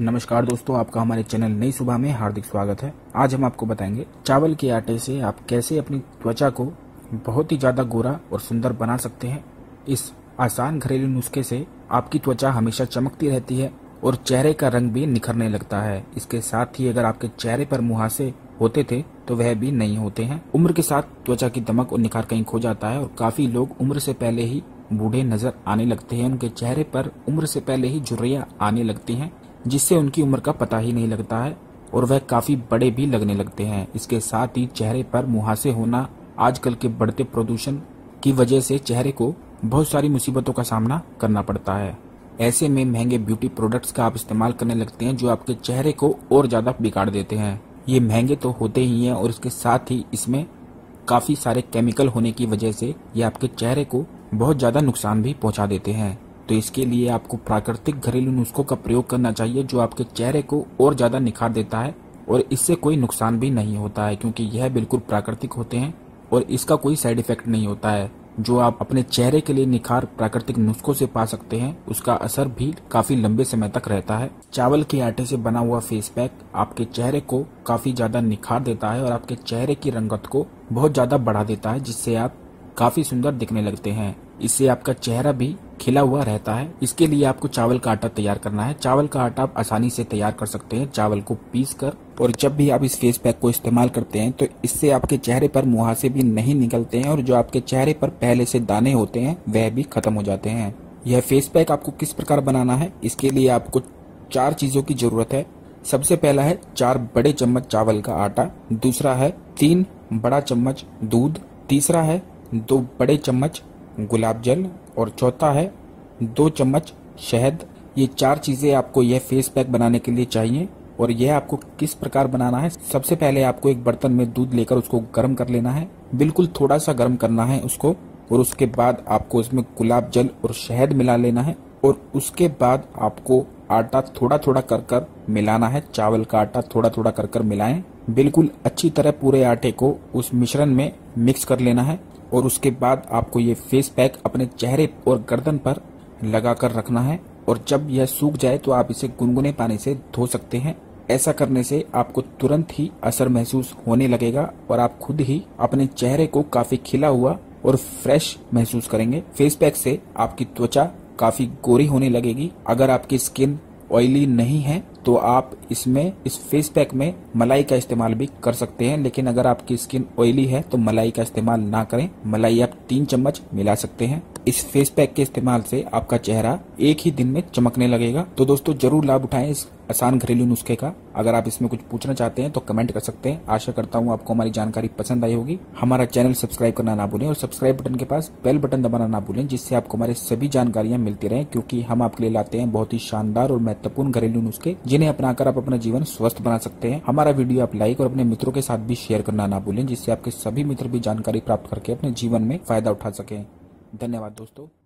नमस्कार दोस्तों, आपका हमारे चैनल नई सुबह में हार्दिक स्वागत है। आज हम आपको बताएँगे चावल के आटे से आप कैसे अपनी त्वचा को बहुत ही ज़्यादा गोरा और सुंदर बना सकते हैं। इस आसान घरेलू नुस्खे से आपकी त्वचा हमेशा चमकती रहती है और चेहरे का रंग भी निखरने लगता है। इसके साथ ही अगर आपके चेहरे पर मुहासे होते थे तो वह भी नहीं होते हैं। उम्र के साथ त्वचा की दमक और निखार कहीं खो जाता है और काफ़ी लोग उम्र से पहले ही बूढ़े नज़र आने लगते हैं। उनके चेहरे पर उम्र से पहले ही झुर्रियाँ आने लगती हैं। जिससे उनकी उम्र का पता ही नहीं लगता है और वह काफ़ी बड़े भी लगने लगते हैं। इसके साथ ही चेहरे पर मुहासे होना, आजकल के बढ़ते प्रदूषण की वजह से चेहरे को बहुत सारी मुसीबतों का सामना करना पड़ता है। ऐसे में महँगे ब्यूटी प्रोडक्ट्स का आप इस्तेमाल करने लगते हैं जो आपके चेहरे को और ज़्यादा बिगाड़ देते हैं। ये महँगे तो होते ही हैं और इसके साथ ही इसमें काफ़ी सारे केमिकल होने की वजह से ये आपके चेहरे को बहुत ज़्यादा नुकसान भी पहुँचा देते हैं। तो इसके लिए आपको प्राकृतिक घरेलू नुस्खों का प्रयोग करना चाहिए, जो आपके चेहरे को और ज़्यादा निखार देता है और इससे कोई नुकसान भी नहीं होता है, क्योंकि यह बिल्कुल प्राकृतिक होते हैं और इसका कोई साइड इफ़ेक्ट नहीं होता है। जो आप अपने चेहरे के लिए निखार प्राकृतिक नुस्खों से पा सकते हैं, उसका असर भी काफ़ी लंबे समय तक रहता है। चावल के आटे से बना हुआ फेस पैक आपके चेहरे को काफ़ी ज़्यादा निखार देता है और आपके चेहरे की रंगत को बहुत ज़्यादा बढ़ा देता है, जिससे आप काफ़ी सुंदर दिखने लगते हैं। इससे आपका चेहरा भी खिला हुआ रहता है। इसके लिए आपको चावल का आटा तैयार करना है। चावल का आटा आप आसानी से तैयार कर सकते हैं। चावल को पीस कर और जब भी आप इस फेस पैक को इस्तेमाल करते हैं तो इससे आपके चेहरे पर मुहासे भी नहीं निकलते हैं और जो आपके चेहरे पर पहले से दाने होते हैं, वह भी खत्म हो जाते हैं। यह फेस पैक आपको किस प्रकार बनाना है, इसके लिए आपको चार चीज़ों की ज़रूरत है। सबसे पहला है चार बड़े चम्मच चावल का आटा, दूसरा है तीन बड़ा चम्मच दूध, तीसरा है दो बड़े चम्मच गुलाब जल और चौथा है दो चम्मच शहद। ये चार चीज़ें आपको यह फेस पैक बनाने के लिए चाहिए और यह आपको किस प्रकार बनाना है। सबसे पहले आपको एक बर्तन में दूध लेकर उसको गर्म कर लेना है। बिल्कुल थोड़ा सा गर्म करना है उसको और उसके बाद आपको उसमें गुलाब जल और शहद मिला लेना है और उसके बाद आपको आटा थोड़ा थोड़ा कर कर मिलाना है। चावल का आटा थोड़ा थोड़ा कर कर मिलाएँ। बिल्कुल अच्छी तरह पूरे आटे को उस मिश्रण में मिक्स कर लेना है और उसके बाद आपको ये फेस पैक अपने चेहरे और गर्दन पर लगा कर रखना है और जब यह सूख जाए तो आप इसे गुनगुने पानी से धो सकते हैं। ऐसा करने से आपको तुरंत ही असर महसूस होने लगेगा और आप खुद ही अपने चेहरे को काफ़ी खिला हुआ और फ्रेश महसूस करेंगे। फेस पैक से आपकी त्वचा काफ़ी गोरी होने लगेगी। अगर आपकी स्किन ऑयली नहीं है तो आप इसमें, इस फेस पैक में मलाई का इस्तेमाल भी कर सकते हैं, लेकिन अगर आपकी स्किन ऑयली है तो मलाई का इस्तेमाल ना करें। मलाई आप तीन चम्मच मिला सकते हैं। इस फेस पैक के इस्तेमाल से आपका चेहरा एक ही दिन में चमकने लगेगा। तो दोस्तों, ज़रूर लाभ उठाएँ इस आसान घरेलू नुस्खे का। अगर आप इसमें कुछ पूछना चाहते हैं तो कमेंट कर सकते हैं। आशा करता हूँ आपको हमारी जानकारी पसंद आई होगी। हमारा चैनल सब्सक्राइब करना ना भूलें और सब्सक्राइब बटन के पास बेल बटन दबाना ना भूलें, जिससे आपको हमारे सभी जानकारियाँ मिलती रहे, क्योंकि हम आपके लिए लाते हैं बहुत ही शानदार और महत्वपूर्ण घरेलू नुस्खे जिन्हें अपनाकर आप अपना जीवन स्वस्थ बना सकते हैं। हमारा वीडियो आप लाइक और अपने मित्रों के साथ भी शेयर करना ना भूलें, जिससे आपके सभी मित्र भी जानकारी प्राप्त करके अपने जीवन में फ़ायदा उठा सके। धन्यवाद दोस्तों।